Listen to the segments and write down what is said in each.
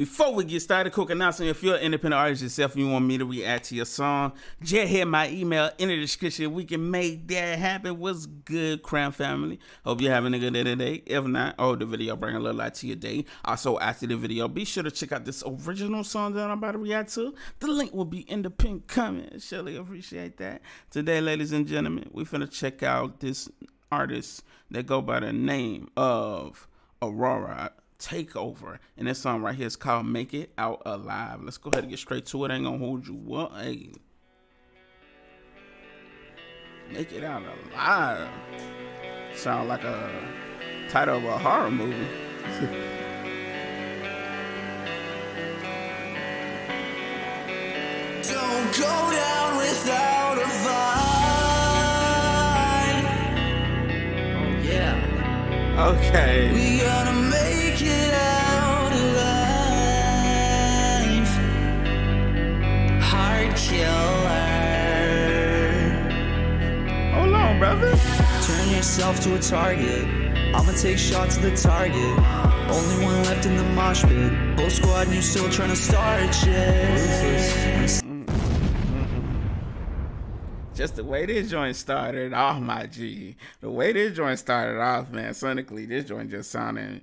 Before we get started, quick announcement. If you're an independent artist yourself and you want me to react to your song, just hit my email in the description. We can make that happen. What's good, Crown Family? Hope you're having a good day today. If not, oh, the video bring a little light to your day. Also, after the video, be sure to check out this original song that I'm about to react to. The link will be in the pinned comment. Surely appreciate that. Today, ladies and gentlemen, we're finna check out this artist that go by the name of Aurora takeover. And this song right here is called Make It Out Alive. Let's go ahead and get straight to it. I ain't gonna hold you up. Hey. Make It Out Alive. Sound like a title of a horror movie. Don't go down without Okay. We gotta make it out alive. Heart killer. Hold on, brother. Turn yourself to a target. I'ma take shots at the target. Only one left in the mosh pit. Whole squad and you still trying to start shit. Just the way this joint started off, my G. The way this joint started off, man. Sonically, this joint just sounded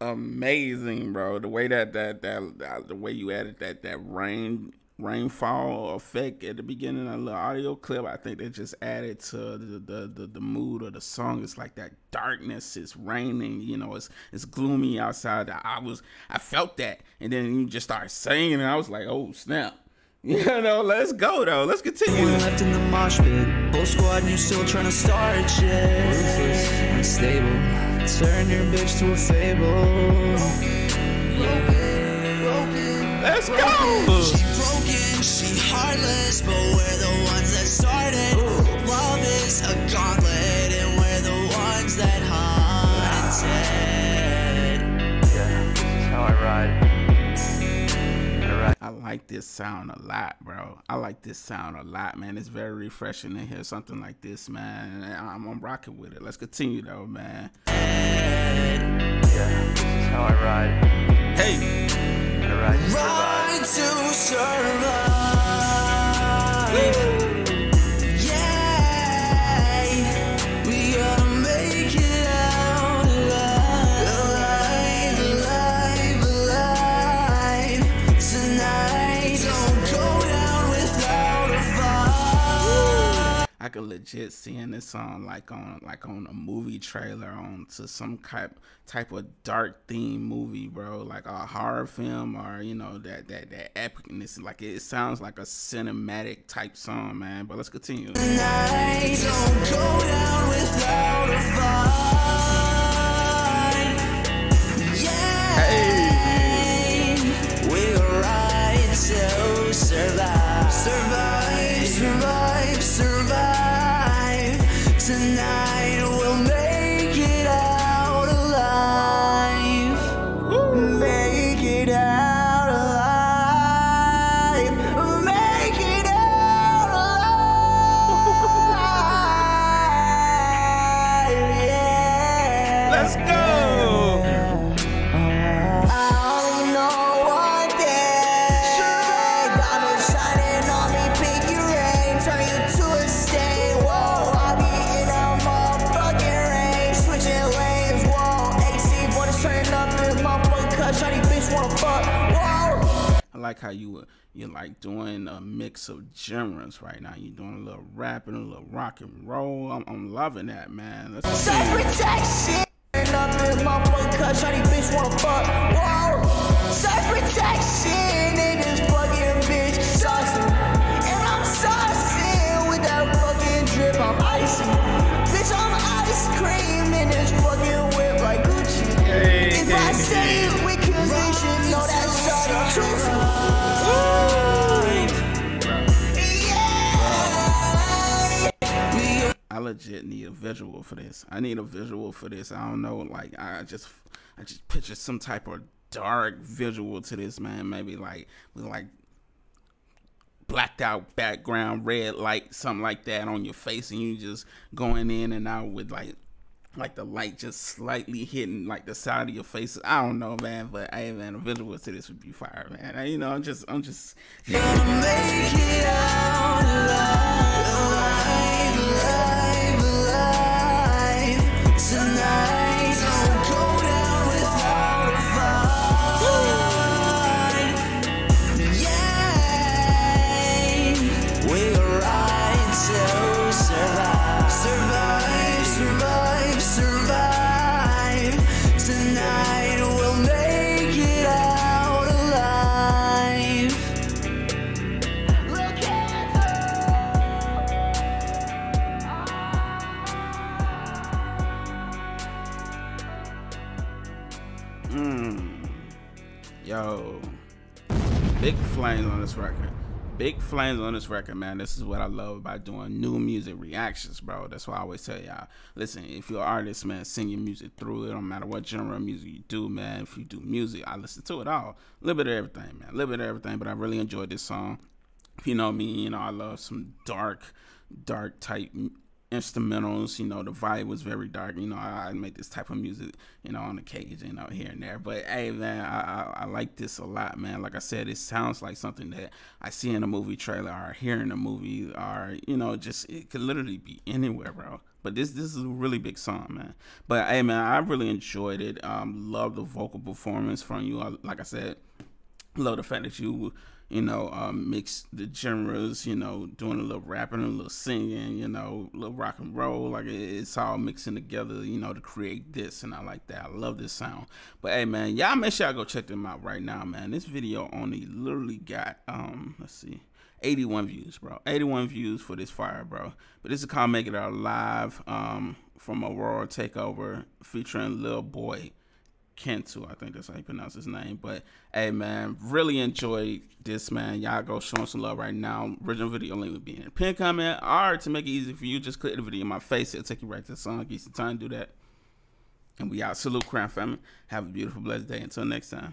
amazing, bro. The way that that that, that the way you added that that rain rainfall effect at the beginning of the audio clip, I think they just added to the, the the, the mood of the song. It's like that darkness. It's raining. You know, it's it's gloomy outside. I was I felt that, and then you just start singing, and I was like, oh snap. You know, let's go though. Let's continue. One left in the mosh pit. Whole squad and you still trying to start shit. Ruthless, Unstable. Turn your bitch to a fable. Let's go. She broken, she heartless, but we're the ones that started. Love is a gauntlet, and we're the ones that hunted. Yeah, this is how I ride. I like this sound a lot, bro. I like this sound a lot, man. It's very refreshing to hear something like this, man. I'm, I'm rocking with it. Let's continue though, man. Yeah, this is how I ride. Legit seeing this song like on like on a movie trailer on to some type type of dark theme movie, bro. Like a horror film or you know that that that epicness. Like it sounds like a cinematic type song, man. But let's continue. Tonight like how you you're like doing a mix of genres right now. You're doing a little rap and a little rock and roll. I'm, I'm loving that, man. Let's Self protection. Motherfucking cut, shawty I legit need a visual for this. I need a visual for this. I don't know, like I just I just picture some type of dark visual to this, man. Maybe like with like blacked out background, red light, something like that on your face, and you just going in and out with like like the light just slightly hitting like the side of your face. I don't know, man, but hey, man, a visual to this would be fire, man. I, you know, I'm just, I'm just. Make it out alive, alive, alive. Mm. Yo, big flames on this record. Big flames on this record, man. This is what I love about doing new music reactions, bro. That's why I always tell y'all, listen, if you're an artist, man, sing your music through it. Don't matter what genre of music you do, man. If you do music, I listen to it all. A little bit of everything, man. A little bit of everything, but I really enjoyed this song. If you know me, you know, I love some dark, dark type instrumentals. You know, the vibe was very dark. You know, I, I make this type of music, you know, on the cage, you know, here and there. But hey, man, I, I, I like this a lot, man. Like I said, it sounds like something that I see in a movie trailer or hear in a movie, or you know, just it could literally be anywhere, bro. But this this is a really big song, man. But hey, man, I really enjoyed it. Um, love the vocal performance from you. Like I said, love the fact that you you know um, mix the genres you know doing a little rapping and a little singing you know a little rock and roll like it's all mixing together you know to create this and i like that. I love this sound. But hey man y'all make sure y'all go check them out right now man. This video only literally got um let's see 81 views bro. 81 views for this fire bro. But this is called make it out live um from aurora takeover featuring lil Boii Kantu, I think that's how you pronounce his name. But hey, man, really enjoyed this, man. Y'all go show some love right now. Original video link will be in pin comment. Or to make it easy for you, just click the video in my face. It'll take you right to the song. Give you some time to do that. And we out. Salute, Crown Family. Have a beautiful, blessed day. Until next time.